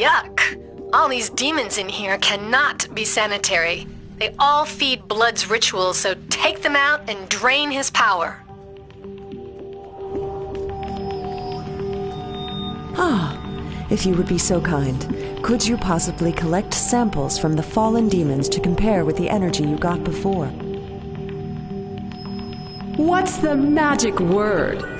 Yuck. All these demons in here cannot be sanitary. They all feed Blood's rituals, so take them out and drain his power. Ah, if you would be so kind, could you possibly collect samples from the fallen demons to compare with the energy you got before? What's the magic word?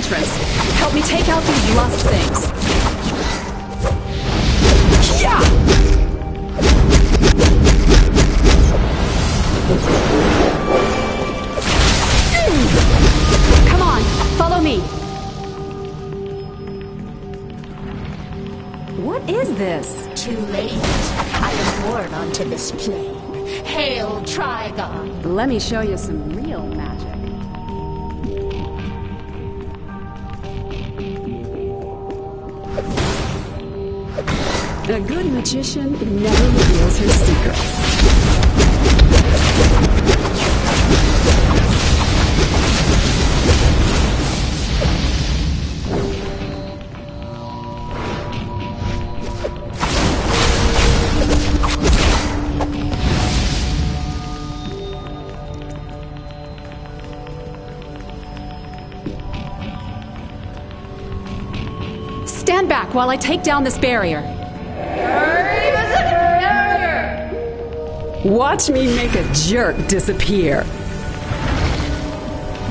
Entrance. Help me take out these lost things. Yeah! Hmm. Come on, follow me. What is this? Too late. I am born onto this plane. Hail Trigon. Let me show you some real magic. A good magician never reveals her secrets. Stand back while I take down this barrier. Watch me make a jerk disappear.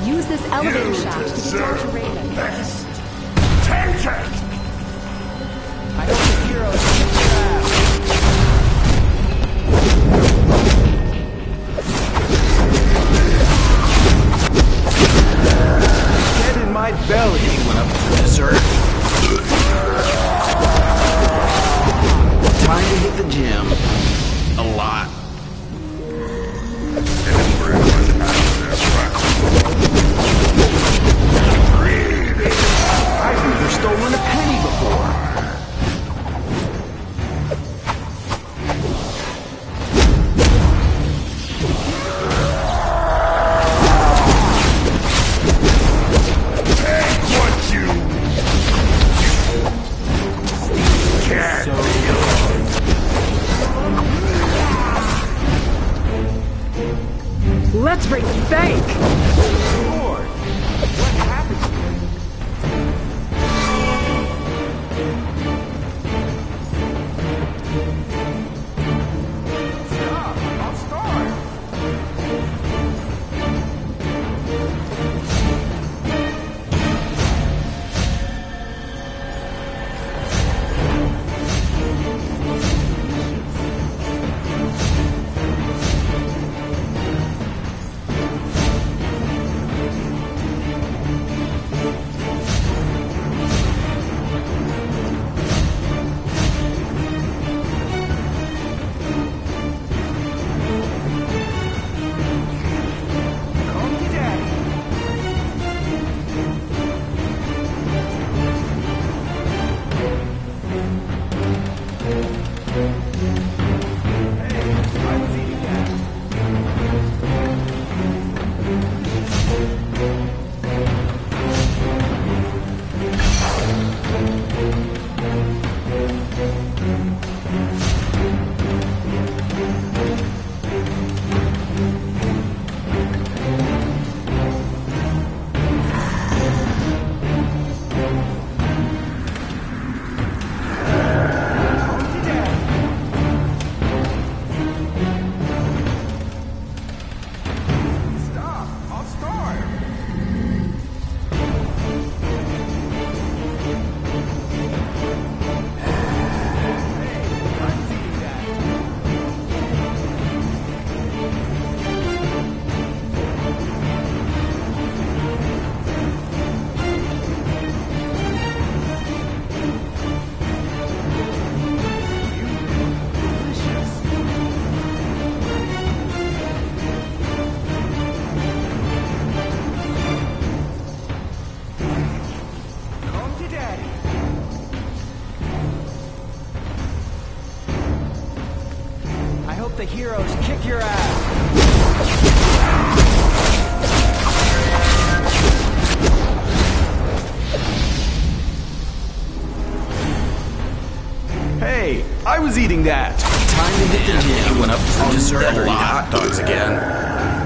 Use this elevator shaft to get down to Raven. was eating that. Time to hit the gym. He went up to the dessert hot dogs again.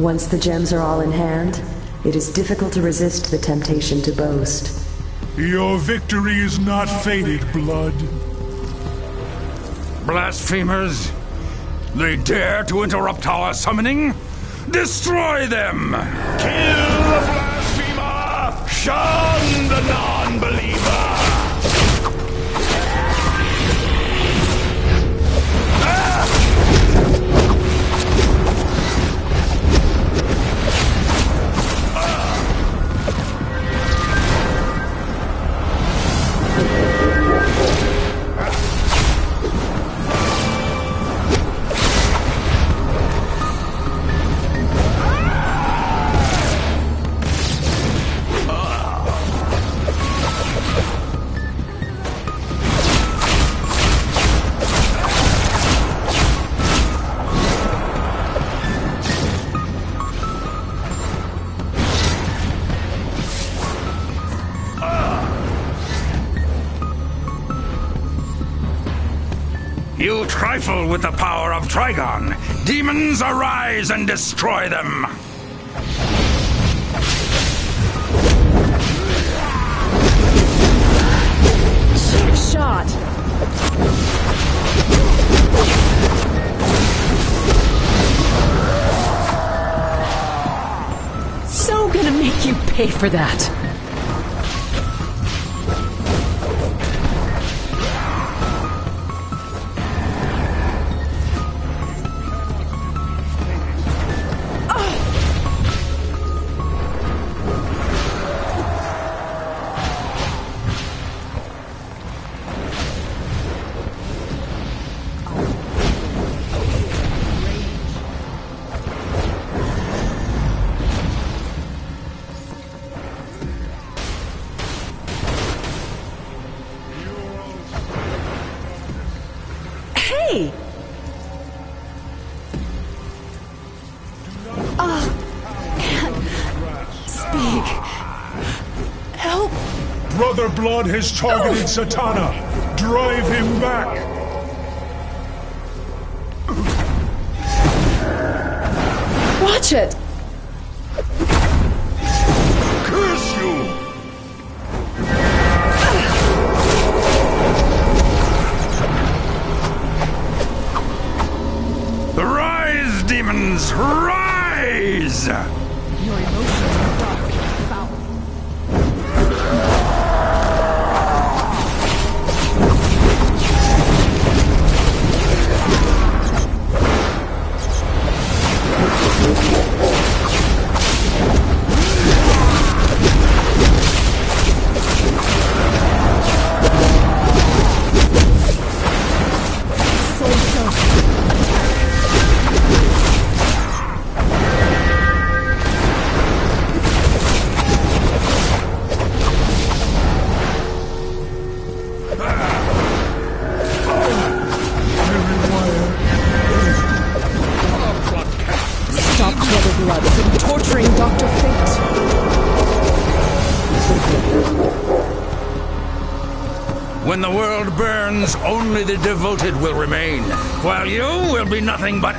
Once the gems are all in hand, it is difficult to resist the temptation to boast. Your victory is not fated, Blood. Blasphemers! They dare to interrupt our summoning? Destroy them! Kill the blasphemer! Shun the non-believer! Trigon. Demons, arise and destroy them! Cheap shot. So gonna make you pay for that. Has targeted Zatanna. Drive him back. Watch it! Devoted will remain, while you will be nothing but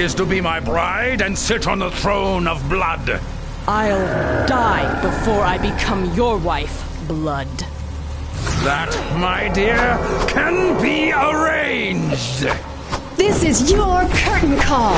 is to be my bride and sit on the throne of blood. I'll die before I become your wife, Blood. That, my dear, can be arranged. This is your curtain call!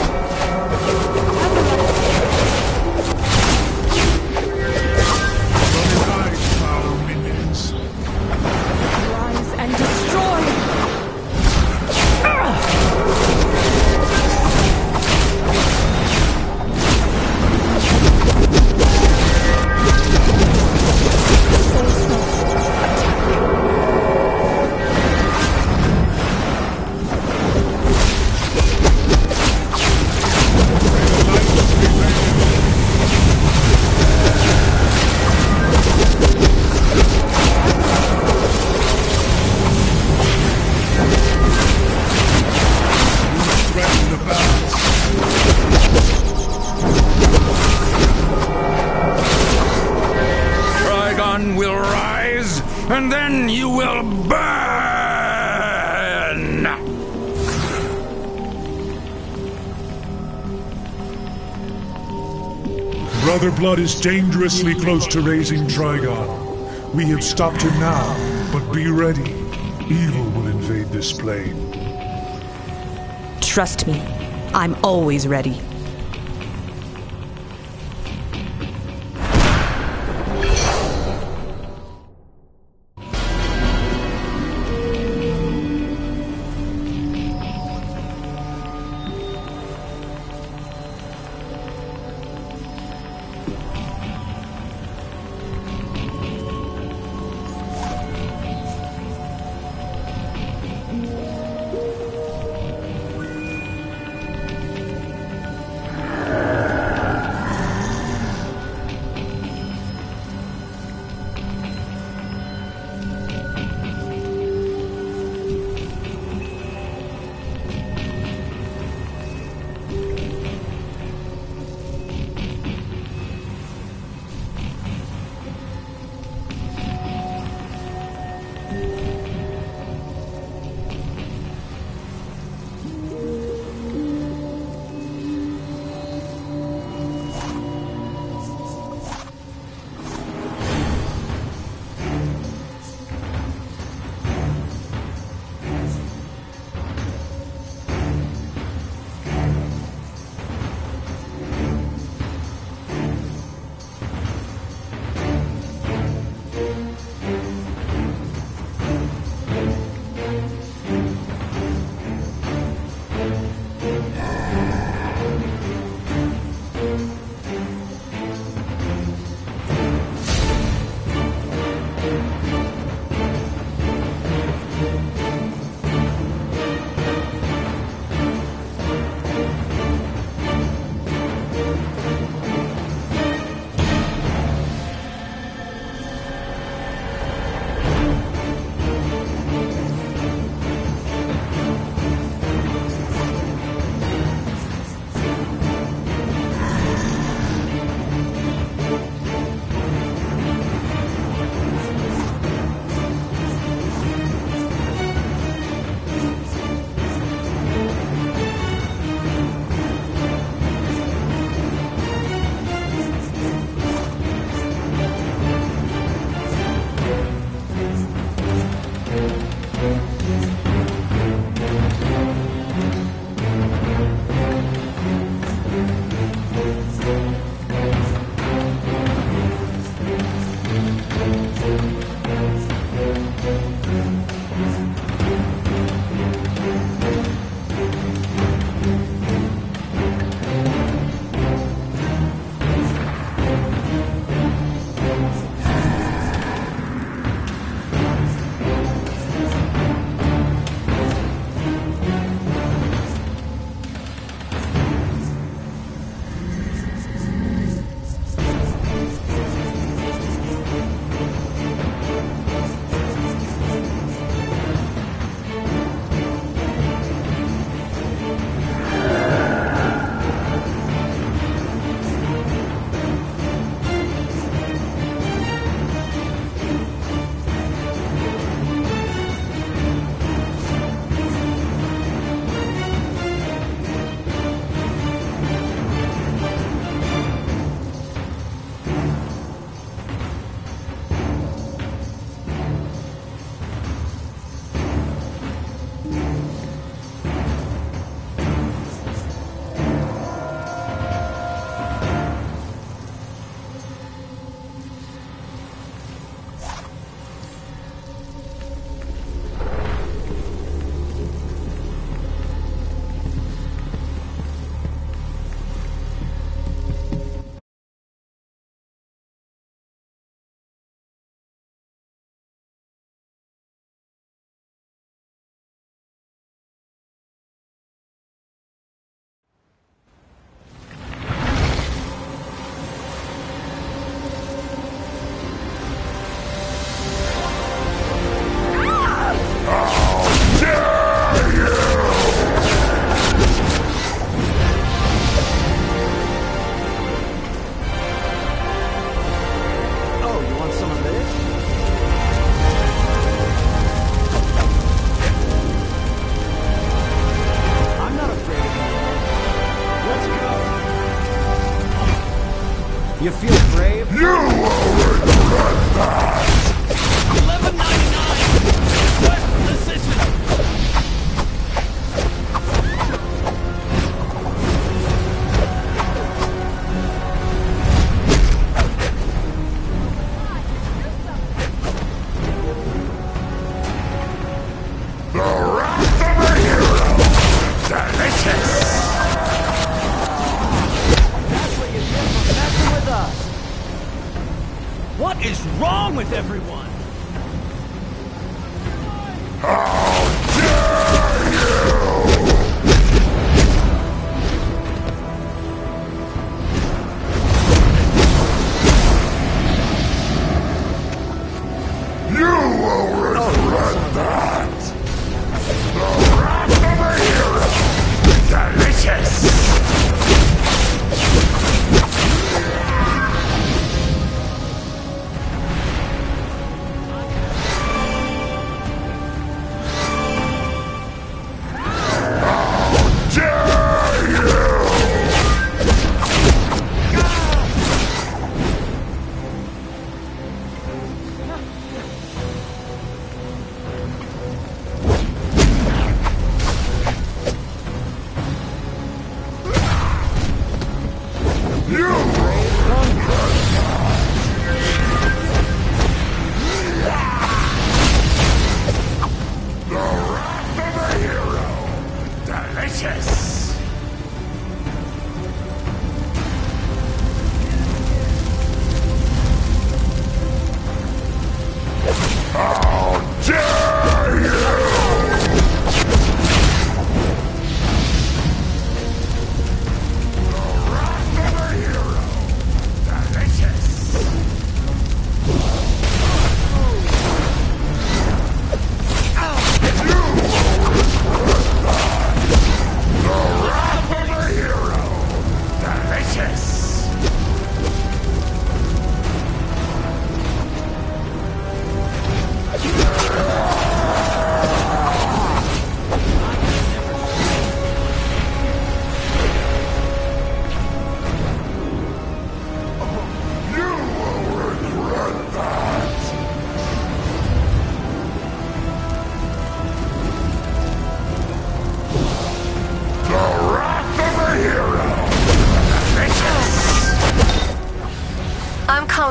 Is dangerously close to raising Trigon. We have stopped him now, but be ready. Evil will invade this plane. Trust me, I'm always ready.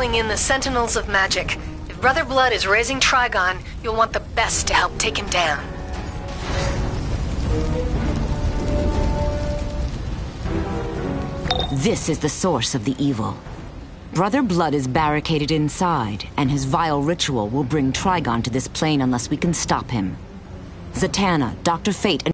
Calling in the Sentinels of Magic. If Brother Blood is raising Trigon, you'll want the best to help take him down. This is the source of the evil. Brother Blood is barricaded inside, and his vile ritual will bring Trigon to this plane unless we can stop him. Zatanna, Dr. Fate, and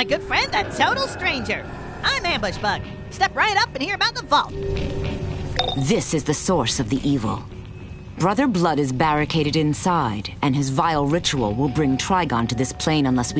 my good friend, the Total Stranger. I'm Ambush Bug. Step right up and hear about the vault. This is the source of the evil. Brother Blood is barricaded inside, and his vile ritual will bring Trigon to this plane unless we.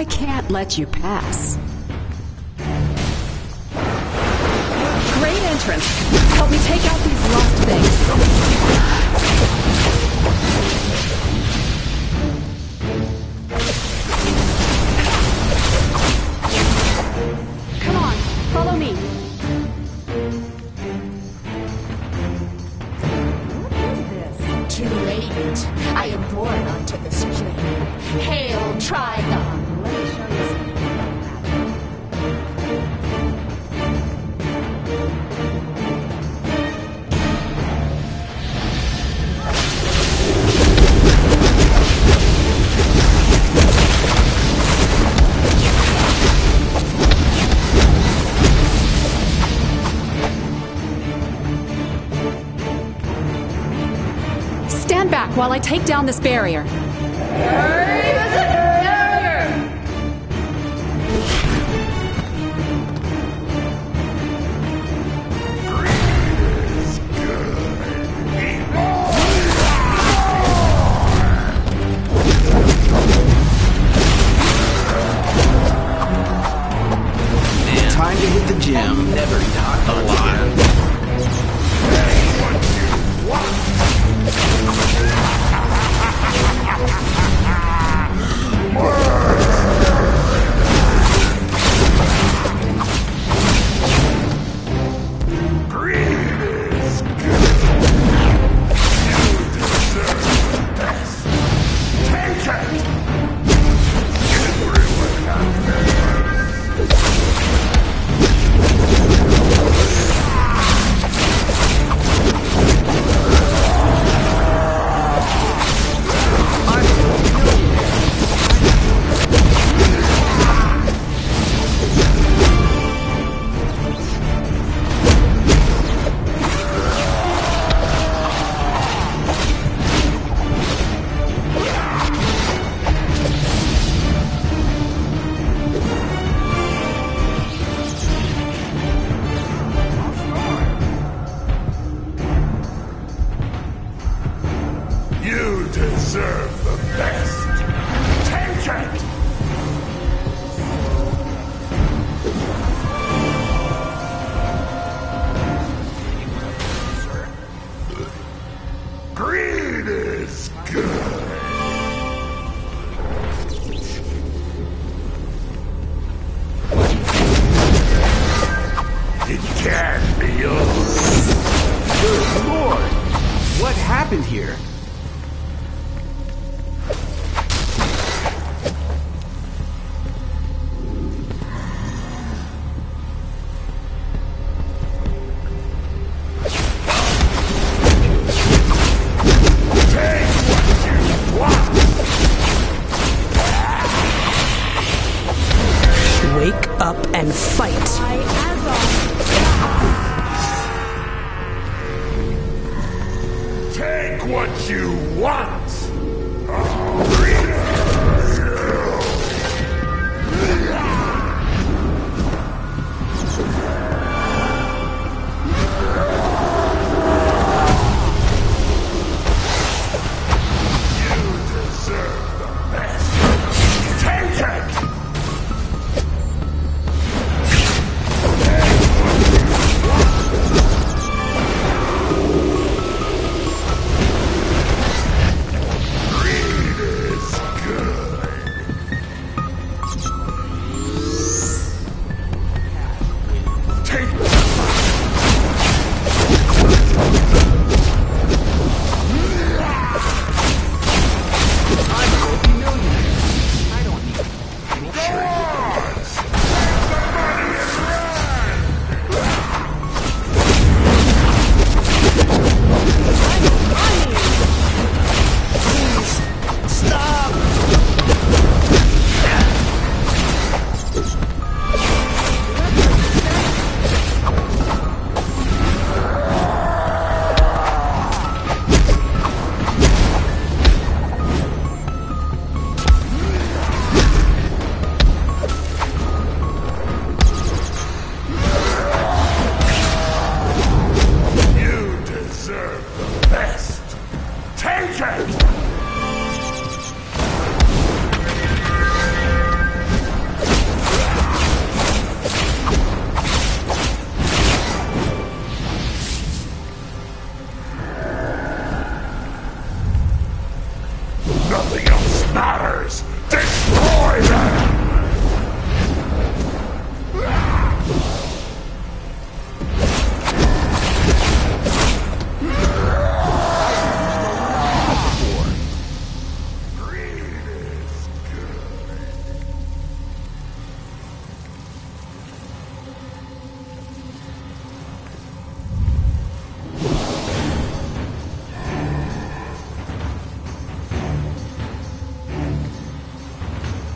I can't let you pass. Great entrance. Help me take out these lost things. While I take down this barrier. Happened here?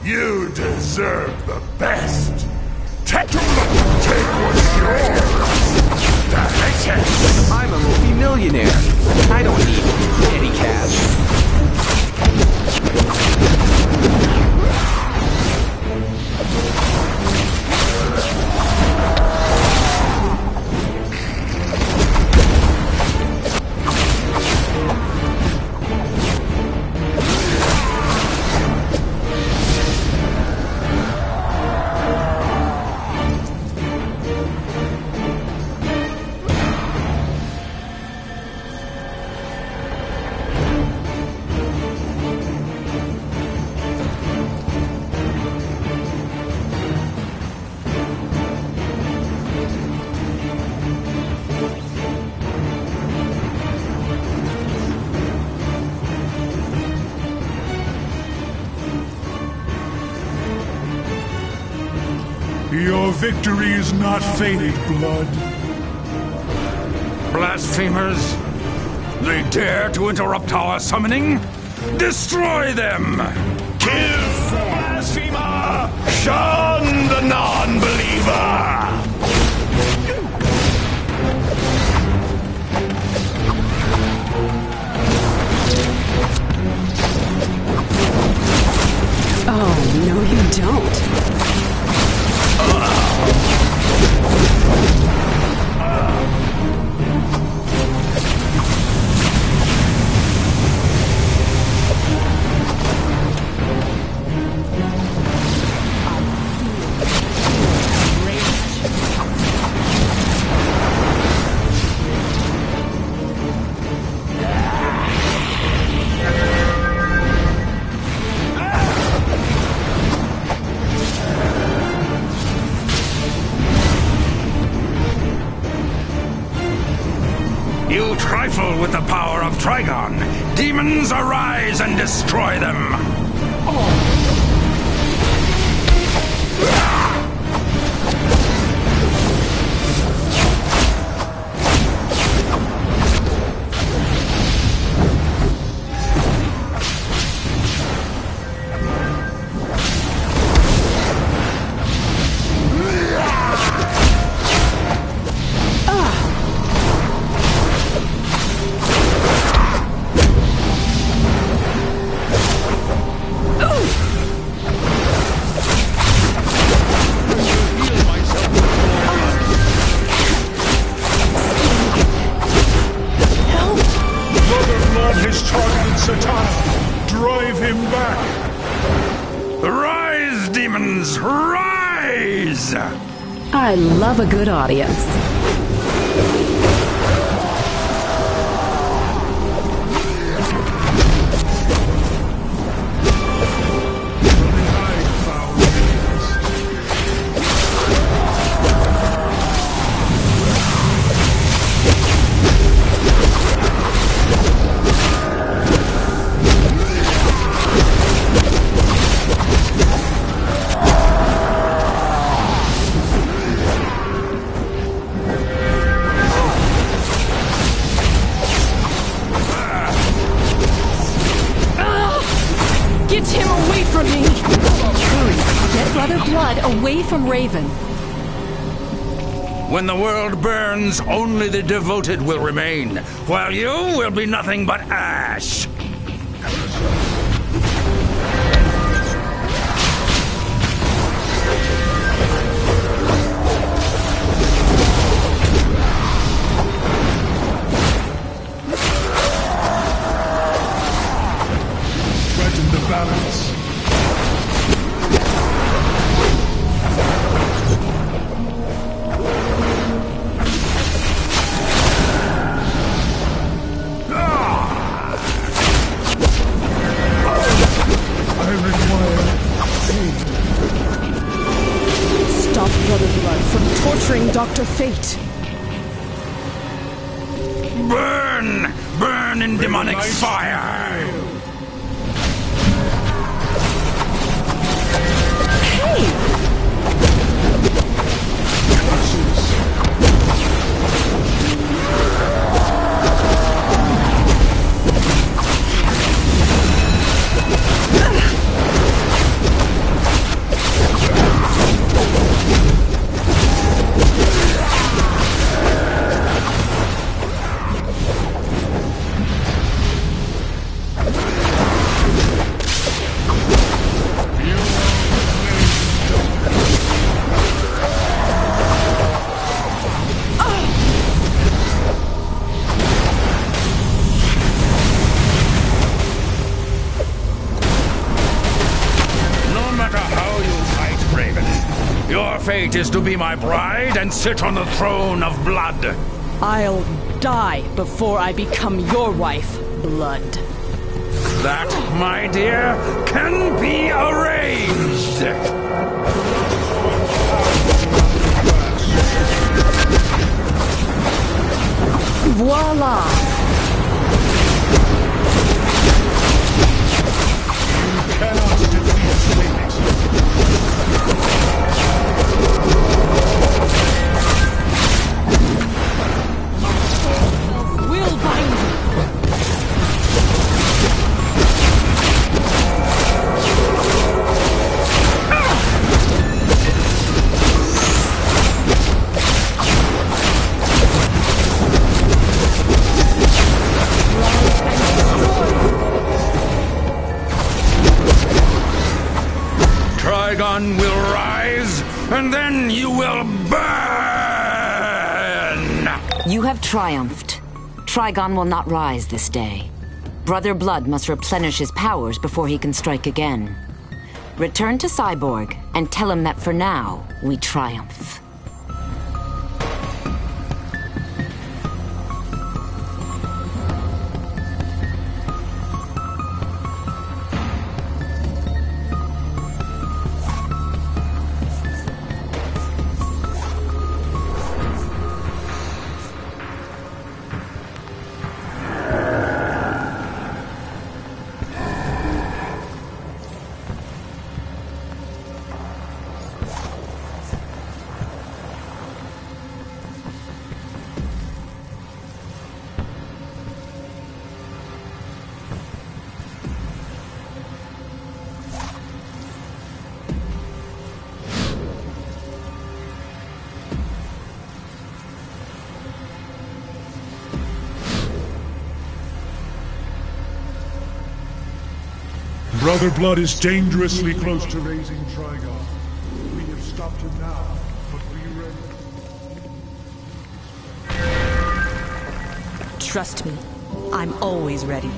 You deserve the best. Take, take what's yours. Delicious. I'm a multi-millionaire. I don't need petty cash. Victory is not fated, Blood. Blasphemers! They dare to interrupt our summoning? Destroy them! Kill the blasphemer! Shun the non-believer! Oh, no, you don't. You I love a good audience. Raven. When the world burns, only the devoted will remain, while you will be nothing but ash! Your fate is to be my bride and sit on the throne of blood. I'll die before I become your wife, Blood. That, my dear, can be arranged. Voila! Cannot defeat fate. Trigon will rise, and then you will burn! You have triumphed. Trigon will not rise this day. Brother Blood must replenish his powers before he can strike again. Return to Cyborg and tell him that for now, we triumph. Brother Blood is dangerously close to raising Trigon. We have stopped him now, but be ready. Trust me, I'm always ready.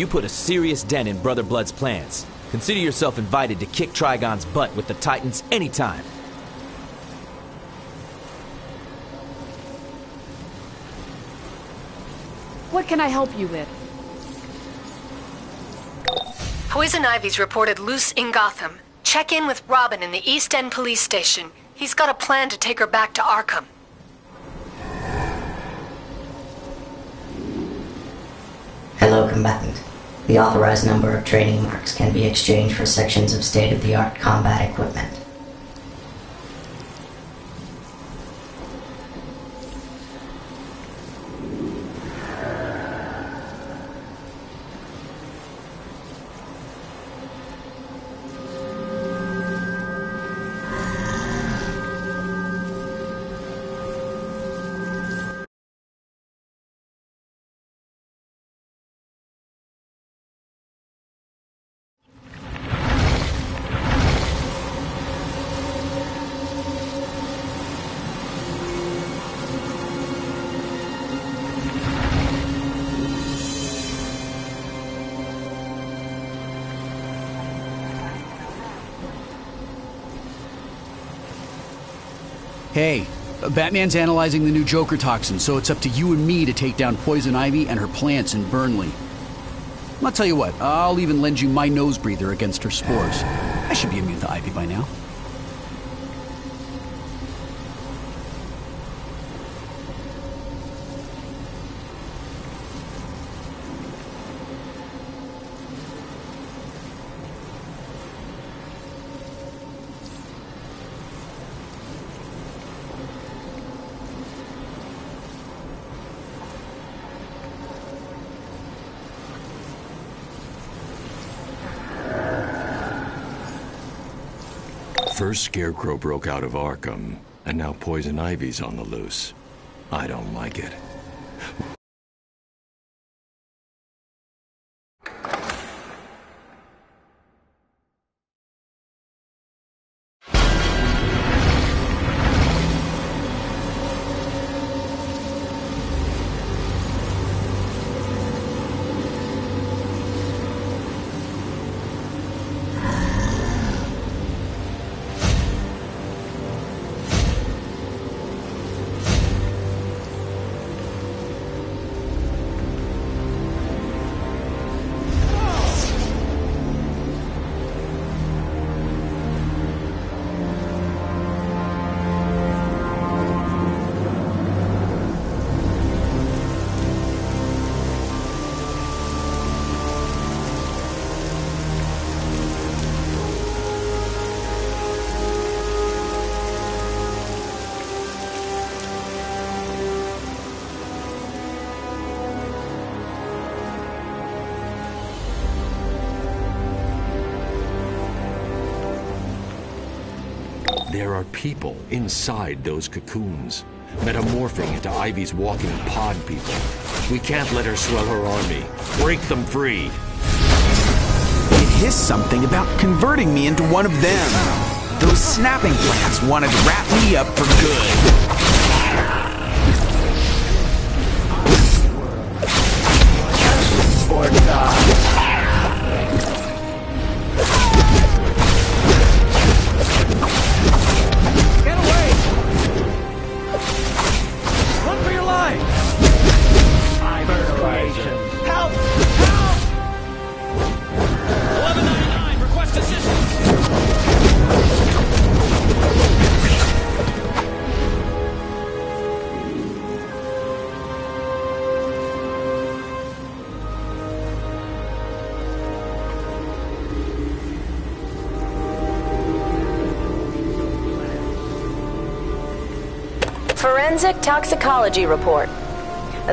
You put a serious dent in Brother Blood's plans. Consider yourself invited to kick Trigon's butt with the Titans anytime. What can I help you with? Poison Ivy's reported loose in Gotham. Check in with Robin in the East End police station. He's got a plan to take her back to Arkham. Hello, combatant. The authorized number of training marks can be exchanged for sections of state-of-the-art combat equipment. Hey, Batman's analyzing the new Joker toxin, so it's up to you and me to take down Poison Ivy and her plants in Burnley. I'll tell you what, I'll even lend you my nose breather against her spores. I should be immune to Ivy by now. First Scarecrow broke out of Arkham, and now Poison Ivy's on the loose. I don't like it. There are people inside those cocoons, metamorphing into Ivy's walking pod people. We can't let her swell her army. Break them free. It hissed something about converting me into one of them. Those snapping plants wanted to wrap me up for good. Toxicology report.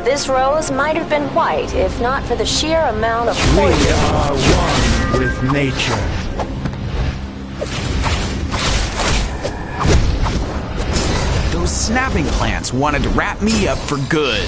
This rose might have been white if not for the sheer amount of poison. We are one with nature. Those snapping plants wanted to wrap me up for good.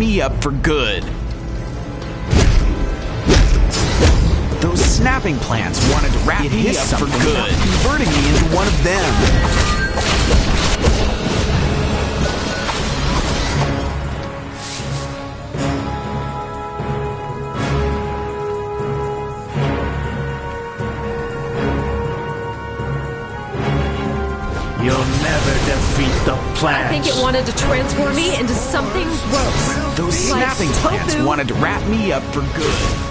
Me up for good. Those snapping plants wanted to wrap me up for good, converting me into one of them. You'll never defeat the plants. I think it wanted to transform me into something gross. Those snapping plants wanted to wrap me up for good.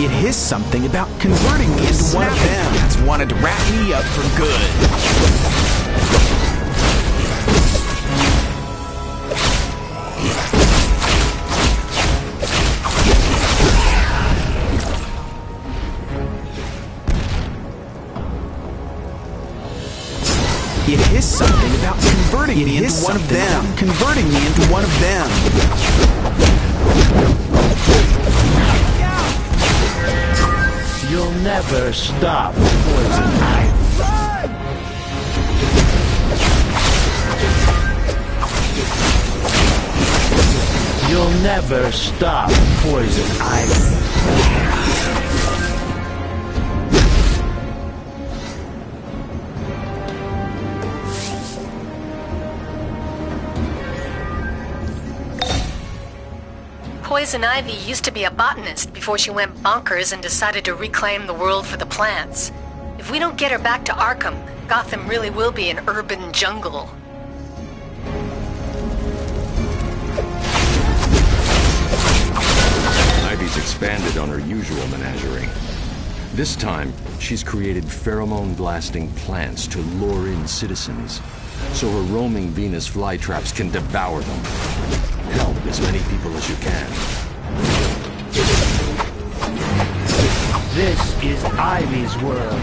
It hissed something about converting me into one of them. Plants wanted to wrap me up for good. Me into one of them. Converting me into one of them. You'll never stop poison ivy. You'll never stop poison ivy. Poison Ivy used to be a botanist before she went bonkers and decided to reclaim the world for the plants. If we don't get her back to Arkham, Gotham really will be an urban jungle. Ivy's expanded on her usual menagerie. This time, she's created pheromone-blasting plants to lure in citizens, so her roaming Venus flytraps can devour them. Help as many people as you can. This is Ivy's world.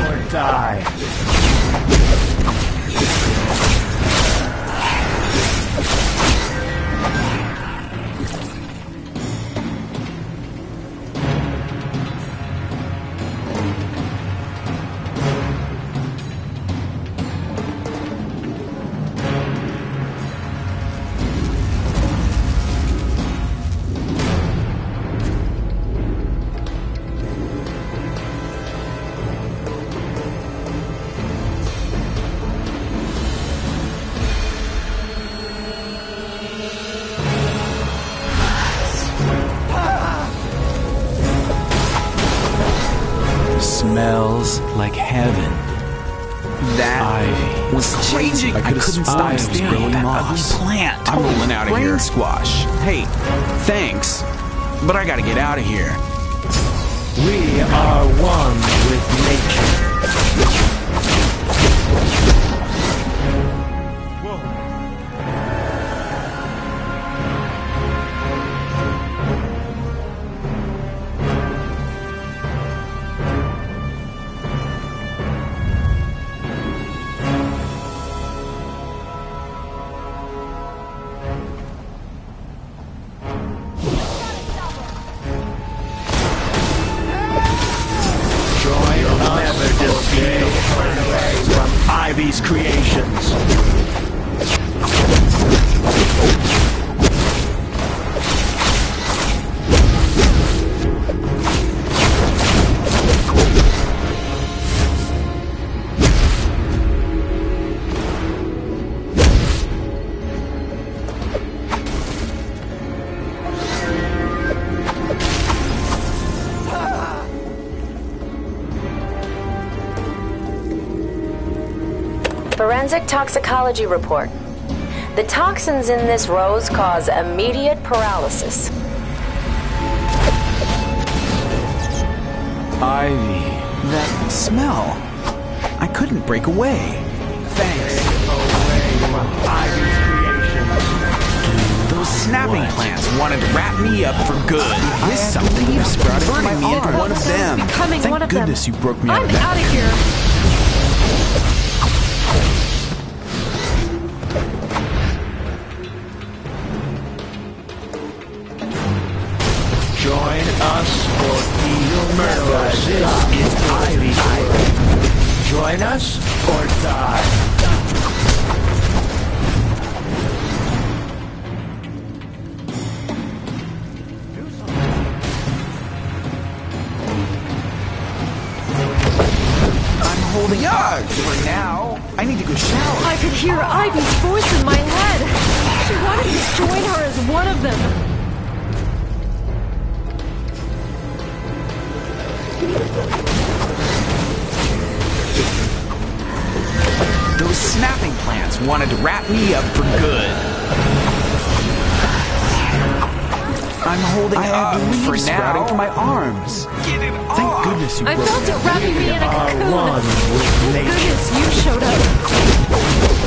Or die. I gotta get out of here. Forensic toxicology report. The toxins in this rose cause immediate paralysis. Ivy. That smell. I couldn't break away. Thanks. Those snapping plants wanted to wrap me up for good. This something You've sprouted my me into arm. one of them. Thank one of them. goodness you broke me out I'm of that. out of here. Be. This is Ivy's world. Join us or die. I'm holding up for now. I need to go shower. I could hear Ivy's voice in my head. She wanted to join her as one of them. Those snapping plants wanted to wrap me up for good. I'm holding I up for now. sprouting from my arms. Thank goodness you I broke felt it out. wrapping me in a cocoon. Thank goodness you showed up.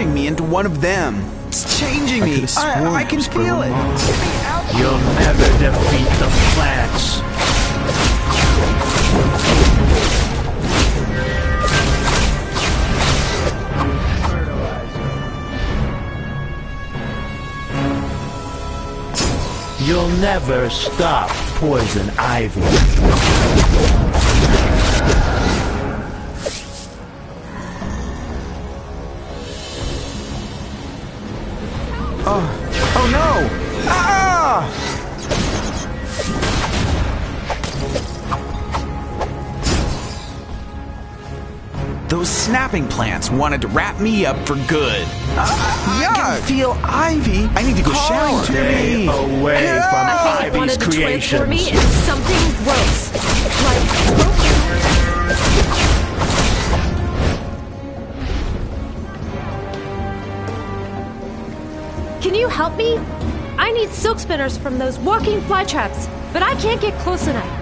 Converting me into one of them? It's changing me. I, I can feel it. You'll never defeat the plants. You'll never stop Poison Ivy. Those snapping plants wanted to wrap me up for good. I can feel Ivy. I need to go shower. Stay away from I think Ivy's wanted to transform creations. me into something gross. Like Can you help me? I need silk spinners from those walking fly traps, but I can't get close enough.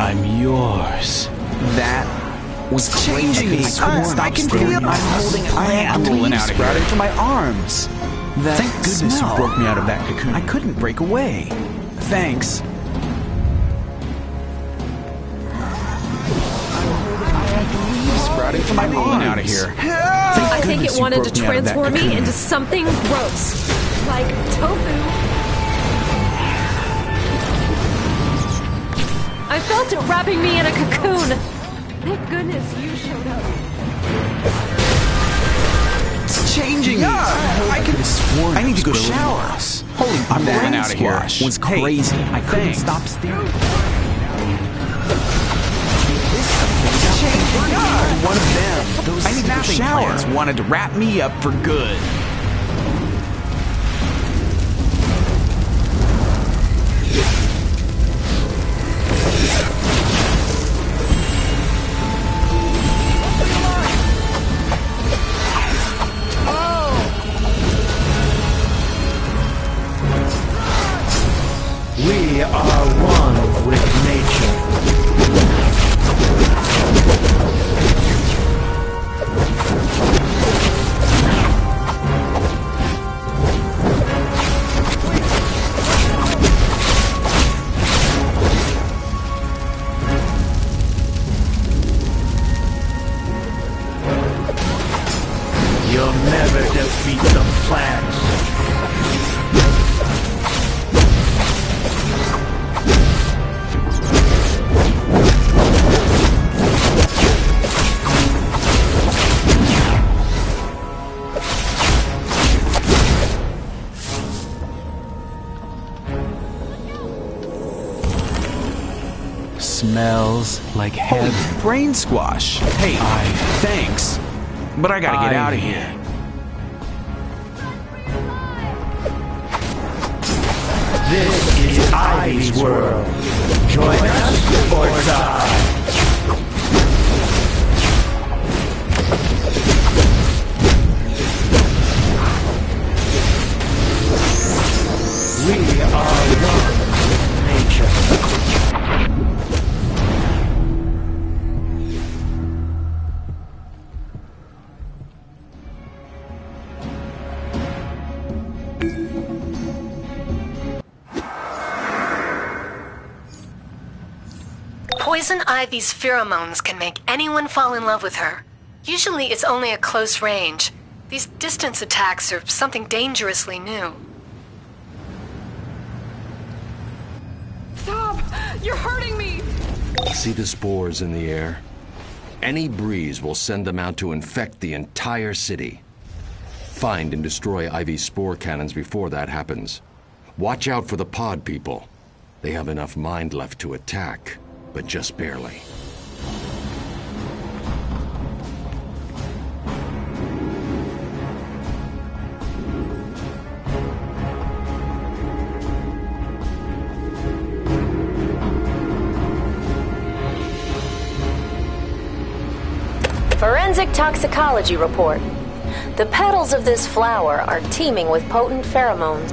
I'm yours. That was changing me. I couldn't I, can feel it. I'm holding a plant pulling leaves out of sprouting from my arms. That Thank goodness smell. you broke me out of that cocoon. I couldn't break away. Thanks. Sprouting from my I'm arms. pulling out of here. I think it wanted to me out of that transform me cocoon. into something gross. Like tofu. I felt it wrapping me in a cocoon. Thank goodness you showed up. It's changing me. I can. I need to go shower. Holy, I'm running out of here. was crazy. I couldn't thanks. stop staring. One of them. Those I need to shower. Plants wanted to wrap me up for good. Brain squash. Hey, thanks. But I gotta get out of here. Poison Ivy's pheromones can make anyone fall in love with her. Usually it's only at close range. These distance attacks are something dangerously new. Stop! You're hurting me! See the spores in the air? Any breeze will send them out to infect the entire city. Find and destroy Ivy's spore cannons before that happens. Watch out for the pod people. They have enough mind left to attack, but just barely. Toxicology report. The petals of this flower are teeming with potent pheromones.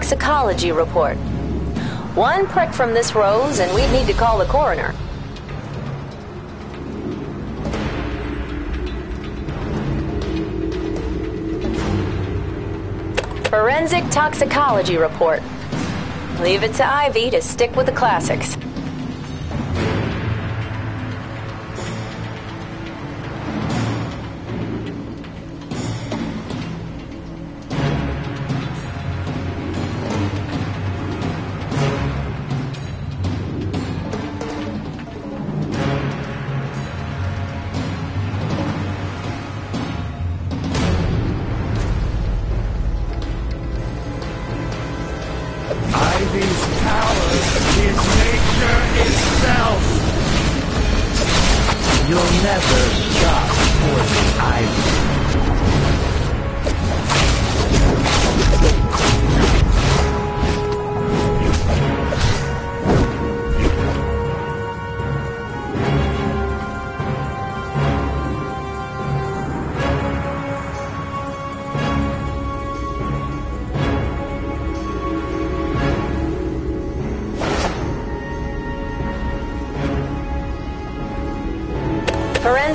Toxicology report. One prick from this rose, and we'd need to call the coroner. Forensic toxicology report. Leave it to Ivy to stick with the classics.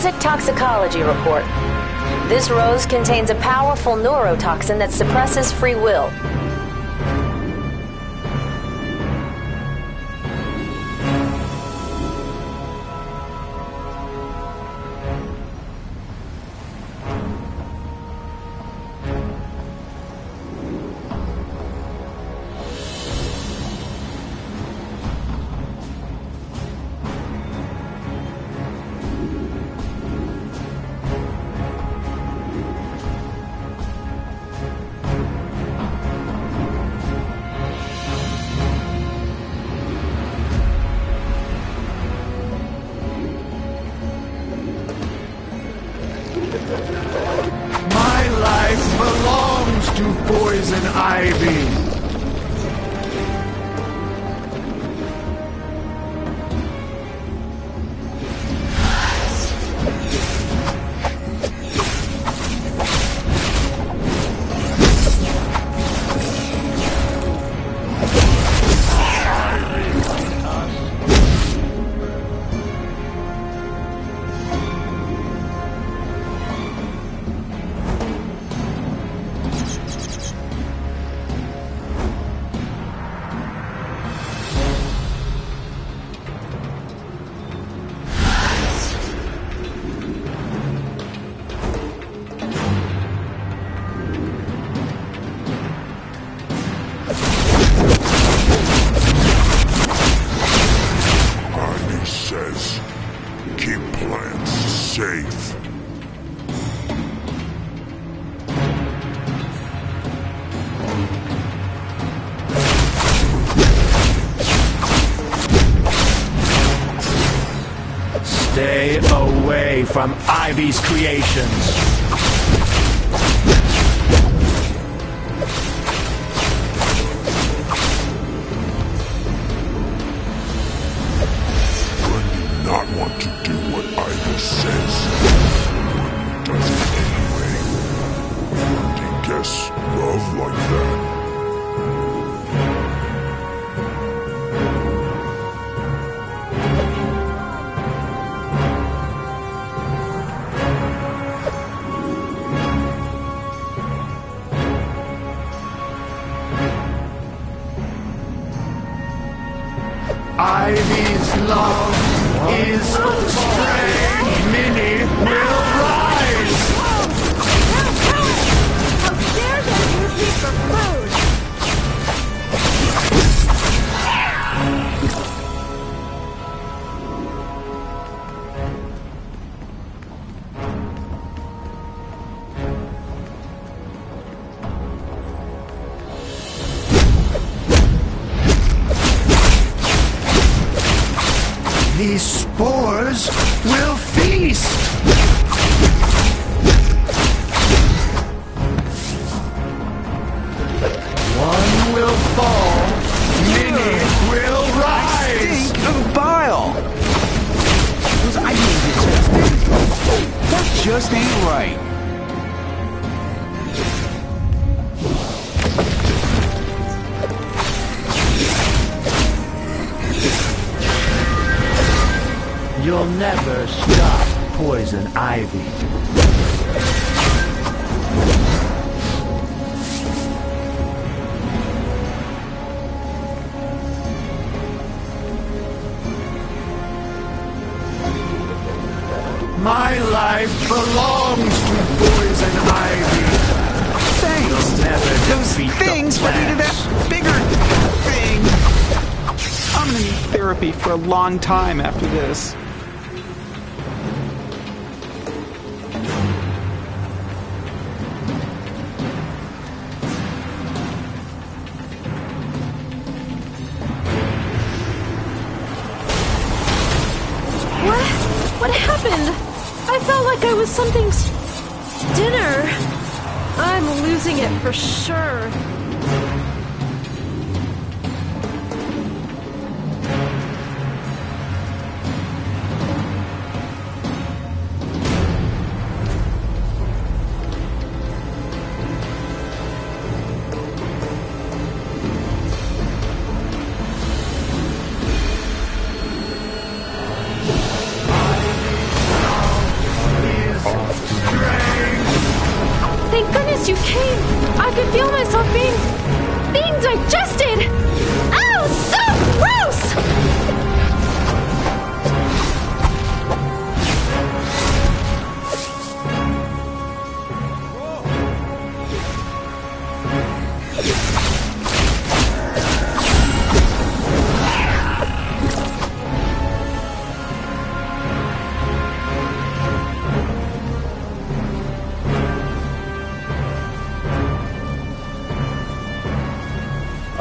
Forensic toxicology report. This rose contains a powerful neurotoxin that suppresses free will. by these creations. long time after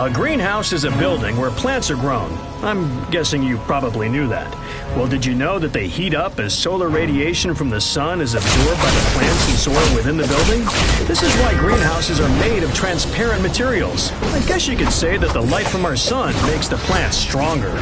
A greenhouse is a building where plants are grown. I'm guessing you probably knew that. Well, did you know that they heat up as solar radiation from the sun is absorbed by the plants and soil within the building? This is why greenhouses are made of transparent materials. I guess you could say that the light from our sun makes the plants stronger.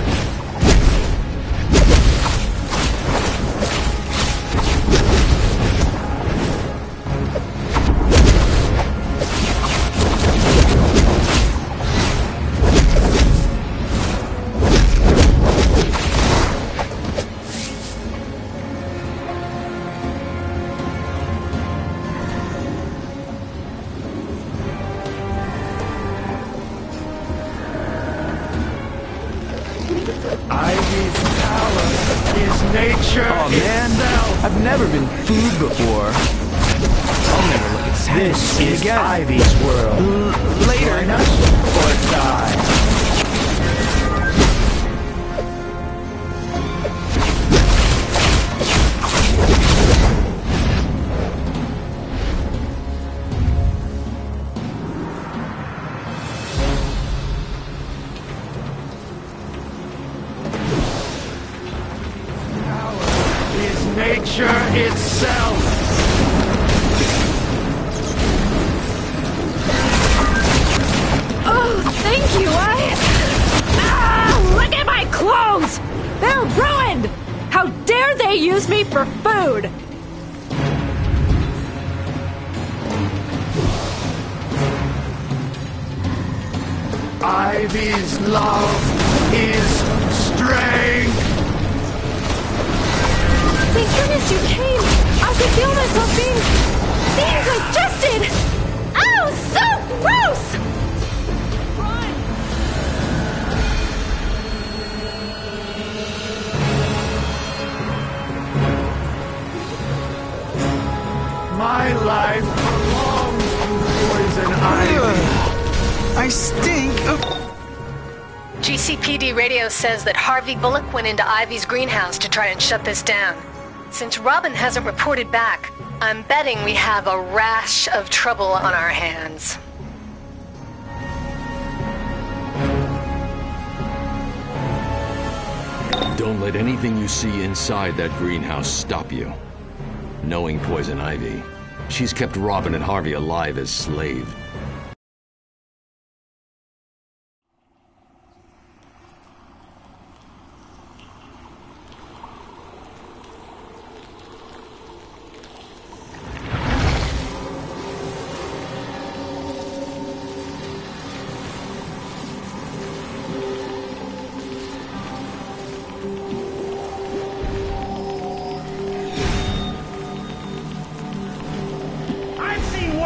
Greenhouse to try and shut this down. Since Robin hasn't reported back, I'm betting we have a rash of trouble on our hands. Don't let anything you see inside that greenhouse stop you. Knowing Poison Ivy, she's kept Robin and Harvey alive as slave.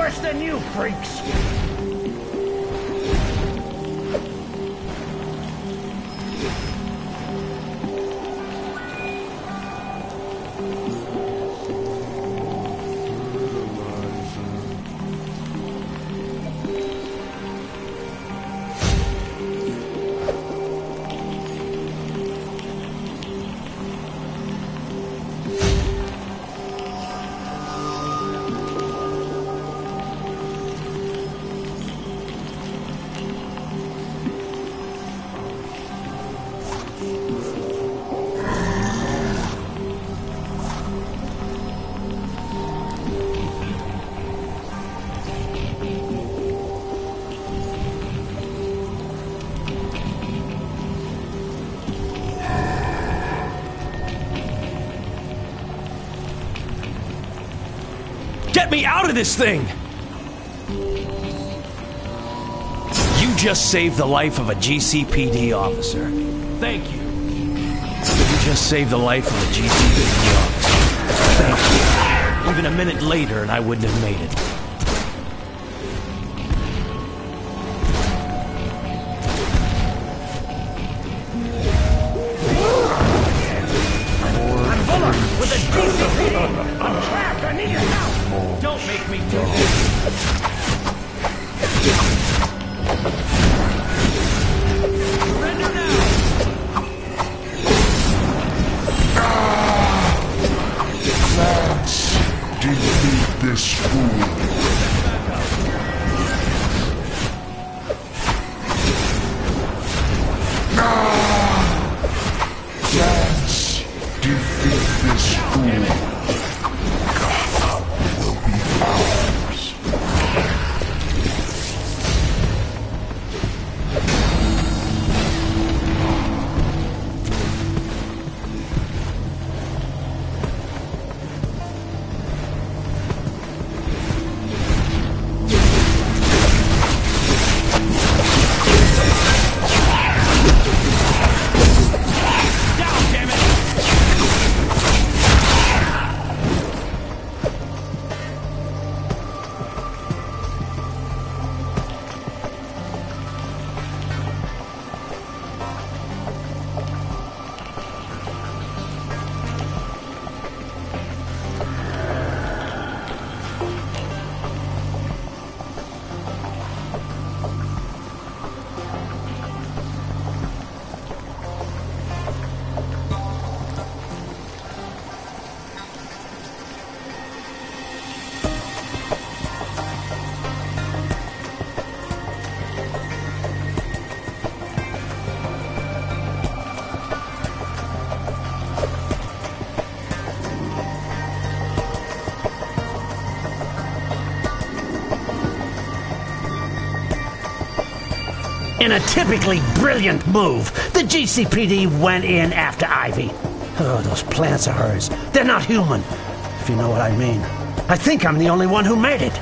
Worse than you, freaks! Get me out of this thing! You just saved the life of a GCPD officer. Thank you. You just saved the life of a GCPD officer. Thank you. Even a minute later, and I wouldn't have made it. In a typically brilliant move, the GCPD went in after Ivy. Oh, those plants of hers. They're not human, if you know what I mean. I think I'm the only one who made it.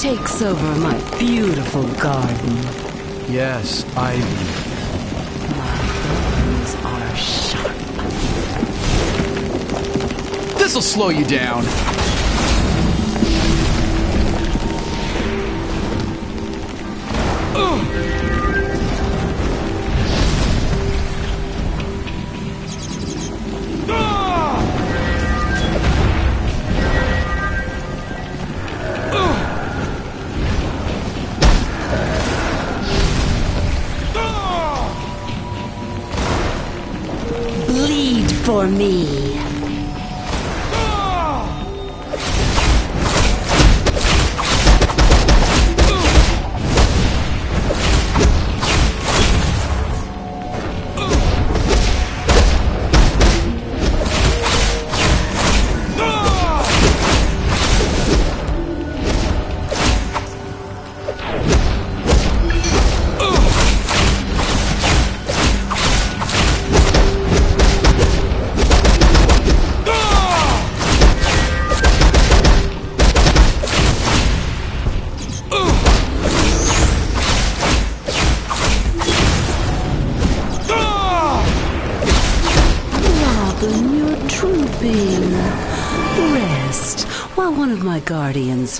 Takes over my beautiful garden. Yes, Ivy. My bones are sharp. This'll slow you down.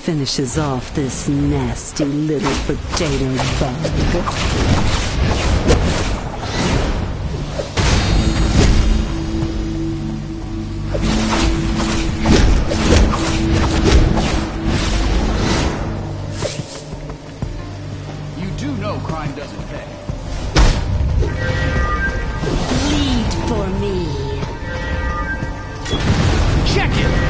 Finishes off this nasty little potato bug. You do know crime doesn't pay. Bleed for me. Check it!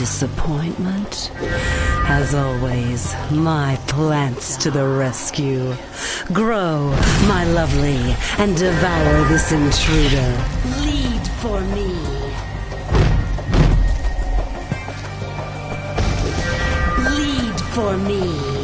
Disappointment. As always, my plants to the rescue. Grow, my lovely, and devour this intruder. Lead for me. Lead for me.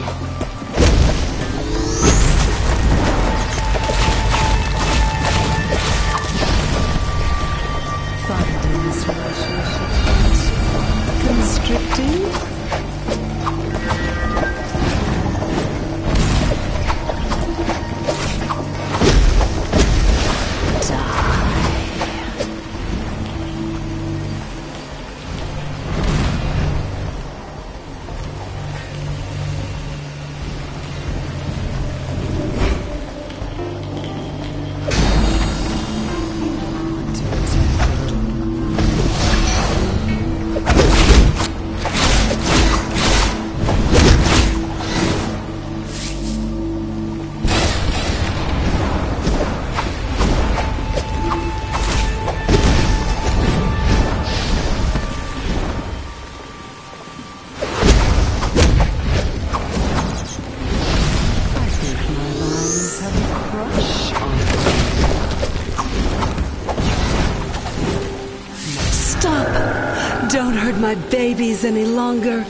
Babies any longer.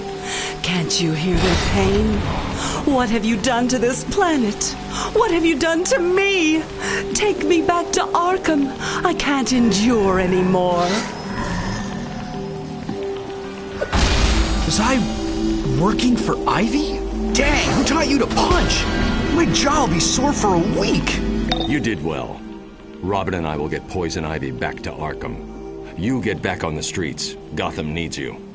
Can't you hear their pain? What have you done to this planet? What have you done to me? Take me back to Arkham. I can't endure anymore. Was I working for Ivy? Dang, who taught you to punch? My jaw will be sore for a week. You did well. Robin and I will get Poison Ivy back to Arkham. You get back on the streets. Gotham needs you.